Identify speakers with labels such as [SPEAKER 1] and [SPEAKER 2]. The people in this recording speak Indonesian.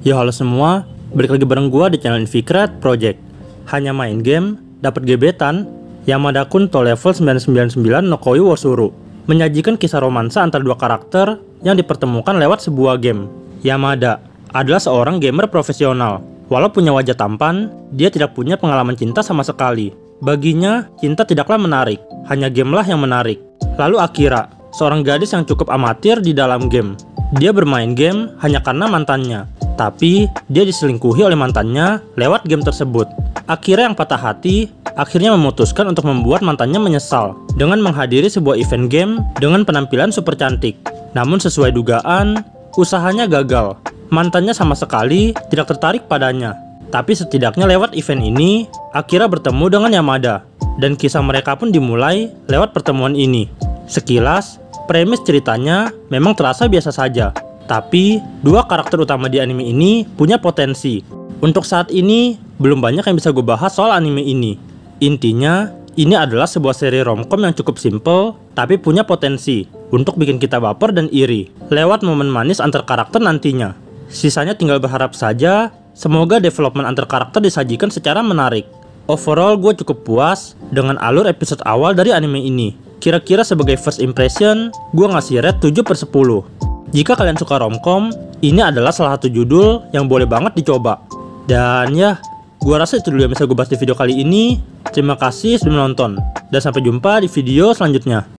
[SPEAKER 1] Yo halo semua, balik lagi bareng gua di channel Infikrat Project. Hanya main game, dapat gebetan, Yamada Kun to level 999 Nokoi Wosuru. Menyajikan kisah romansa antara dua karakter yang dipertemukan lewat sebuah game. Yamada adalah seorang gamer profesional. Walau punya wajah tampan, dia tidak punya pengalaman cinta sama sekali. Baginya, cinta tidaklah menarik, hanya game lah yang menarik. Lalu Akira, seorang gadis yang cukup amatir di dalam game. Dia bermain game hanya karena mantannya, tapi dia diselingkuhi oleh mantannya lewat game tersebut. Akhirnya yang patah hati, akhirnya memutuskan untuk membuat mantannya menyesal dengan menghadiri sebuah event game dengan penampilan super cantik. Namun sesuai dugaan, usahanya gagal. Mantannya sama sekali tidak tertarik padanya. Tapi setidaknya lewat event ini, Akira bertemu dengan Yamada. Dan kisah mereka pun dimulai lewat pertemuan ini. Sekilas, premis ceritanya memang terasa biasa saja. Tapi, dua karakter utama di anime ini punya potensi. Untuk saat ini, belum banyak yang bisa gue bahas soal anime ini. Intinya, ini adalah sebuah seri romcom yang cukup simple, tapi punya potensi untuk bikin kita baper dan iri, lewat momen manis antar karakter nantinya. Sisanya tinggal berharap saja, semoga development antar karakter disajikan secara menarik. Overall, gue cukup puas dengan alur episode awal dari anime ini. Kira-kira sebagai first impression, gue ngasih rate 7 per 10. Jika kalian suka romcom, ini adalah salah satu judul yang boleh banget dicoba. Dan ya, gua rasa itu dulu yang bisa gue bahas di video kali ini. Terima kasih sudah menonton, dan sampai jumpa di video selanjutnya.